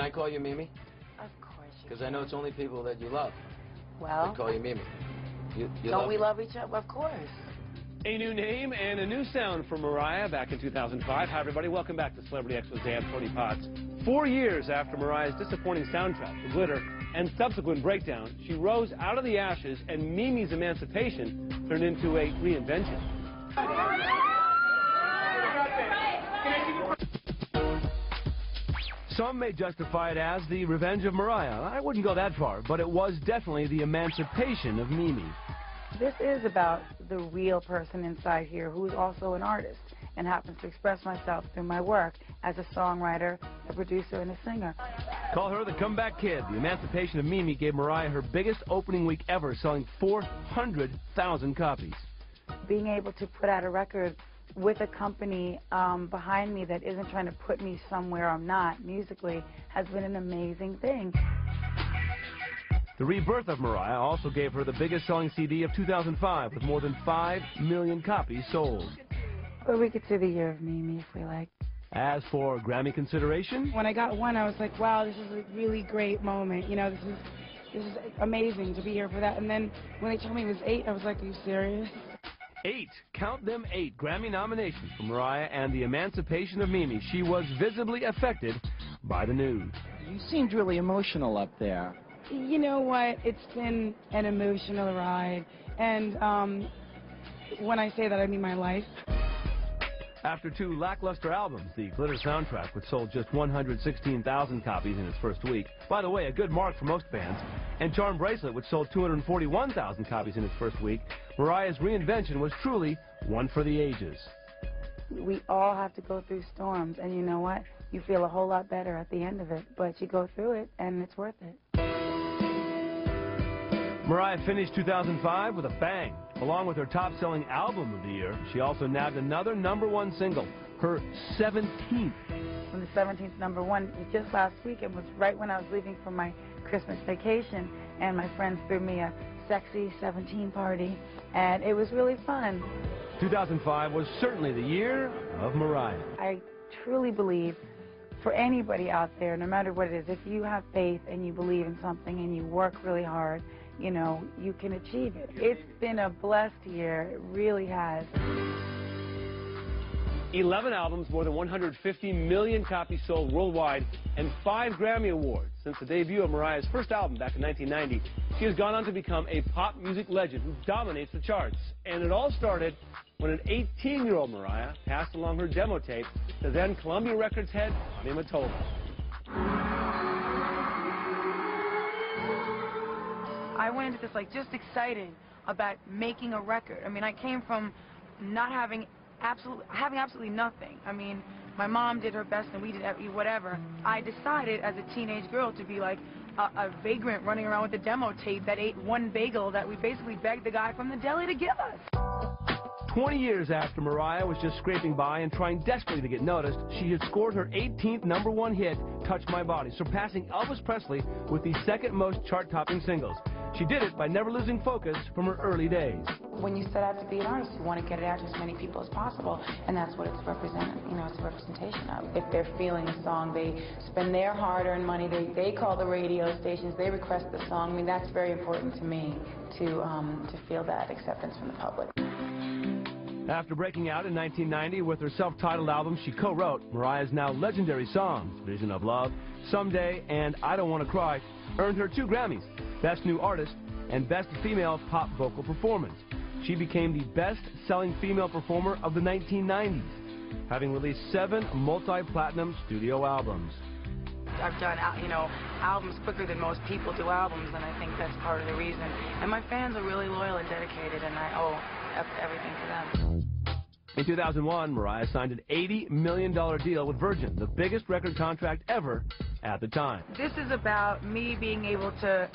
Can I call you Mimi? Of course you Because I know it's only people that you love Well, that call you Mimi. You, you don't love we me? love each other? Of course. A new name and a new sound for Mariah back in 2005. Hi, everybody. Welcome back to Celebrity Expose with Dan Tony Potts. Four years after Mariah's disappointing soundtrack, The Glitter, and subsequent breakdown, she rose out of the ashes, and Mimi's emancipation turned into a reinvention. Some may justify it as the revenge of Mariah. I wouldn't go that far, but it was definitely the emancipation of Mimi. This is about the real person inside here who is also an artist and happens to express myself through my work as a songwriter, a producer, and a singer. Call her the comeback kid. The emancipation of Mimi gave Mariah her biggest opening week ever, selling 400,000 copies. Being able to put out a record with a company um, behind me that isn't trying to put me somewhere I'm not musically has been an amazing thing. The rebirth of Mariah also gave her the biggest selling CD of 2005 with more than 5 million copies sold. But we could say the year of Mimi if we like. As for Grammy consideration, When I got one, I was like, wow, this is a really great moment. You know, this is this is amazing to be here for that. And then when they told me it was eight, I was like, are you serious? Eight, count them eight Grammy nominations for Mariah and the emancipation of Mimi. She was visibly affected by the news. You seemed really emotional up there. You know what? It's been an emotional ride. And um, when I say that, I mean my life. After two lackluster albums, the Glitter soundtrack, which sold just 116,000 copies in its first week, by the way, a good mark for most bands, and Charm Bracelet, which sold 241,000 copies in its first week, Mariah's reinvention was truly one for the ages. We all have to go through storms, and you know what? You feel a whole lot better at the end of it, but you go through it, and it's worth it. Mariah finished 2005 with a bang. Along with her top-selling album of the year, she also nabbed another number one single, her 17th. From the 17th number one, just last week, it was right when I was leaving for my Christmas vacation, and my friends threw me a sexy 17 party, and it was really fun. 2005 was certainly the year of Mariah. I truly believe for anybody out there, no matter what it is, if you have faith and you believe in something and you work really hard, you know, you can achieve it. It's been a blessed year. It really has. 11 albums, more than 150 million copies sold worldwide, and five Grammy Awards. Since the debut of Mariah's first album back in 1990, she has gone on to become a pop music legend who dominates the charts. And it all started when an 18-year-old Mariah passed along her demo tape to then Columbia Records head Tommy Mottola. I went into this like just excited about making a record. I mean, I came from not having absolutely having absolutely nothing. I mean, my mom did her best and we did whatever. I decided as a teenage girl to be like a, a vagrant running around with a demo tape that ate one bagel that we basically begged the guy from the deli to give us. 20 years after Mariah was just scraping by and trying desperately to get noticed, she had scored her 18th number one hit, Touch My Body, surpassing Elvis Presley with the second most chart-topping singles. She did it by never losing focus from her early days. When you set out to be an artist, you want to get it out to as many people as possible, and that's what it's represent. You know, it's a representation of. If they're feeling a song, they spend their hard-earned money. They they call the radio stations. They request the song. I mean, that's very important to me to um, to feel that acceptance from the public. After breaking out in 1990 with her self-titled album she co-wrote, Mariah's now legendary songs, Vision of Love, Someday, and I Don't Want to Cry, earned her two Grammys, Best New Artist and Best Female Pop Vocal Performance. She became the best-selling female performer of the 1990s, having released seven multi-platinum studio albums. I've done, you know, albums quicker than most people do albums, and I think that's part of the reason. And my fans are really loyal and dedicated, and I owe everything to them. In 2001, Mariah signed an $80 million deal with Virgin, the biggest record contract ever at the time. This is about me being able to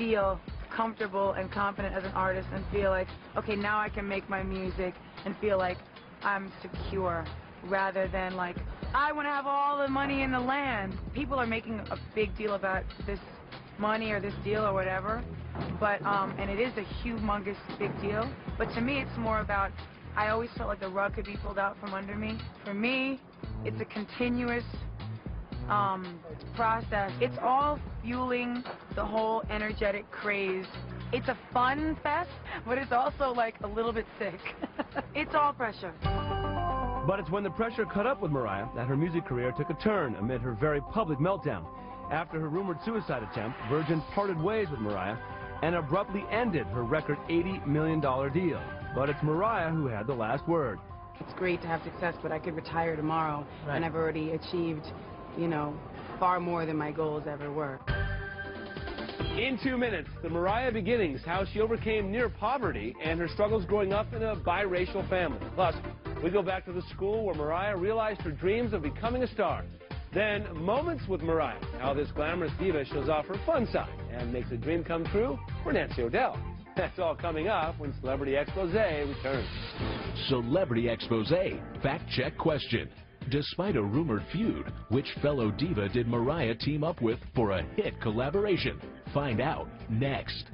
feel comfortable and confident as an artist and feel like, okay, now I can make my music and feel like I'm secure rather than like, I want to have all the money in the land. People are making a big deal about this money or this deal or whatever, but, um, and it is a humongous big deal, but to me it's more about, I always felt like the rug could be pulled out from under me. For me, it's a continuous um, process. It's all fueling the whole energetic craze. It's a fun fest, but it's also like a little bit sick. it's all pressure. But it's when the pressure caught up with Mariah that her music career took a turn amid her very public meltdown. After her rumored suicide attempt, Virgin parted ways with Mariah and abruptly ended her record $80 million deal. But it's Mariah who had the last word. It's great to have success, but I could retire tomorrow, Right. and I've already achieved, you know, far more than my goals ever were. In two minutes, the Mariah beginnings, how she overcame near poverty and her struggles growing up in a biracial family. Plus, we go back to the school where Mariah realized her dreams of becoming a star. Then, Moments with Mariah, how this glamorous diva shows off her fun side and makes a dream come true for Nancy O'Dell. That's all coming up when Celebrity Expose returns. Celebrity Expose Fact Check Question. Despite a rumored feud, which fellow diva did Mariah team up with for a hit collaboration? Find out next.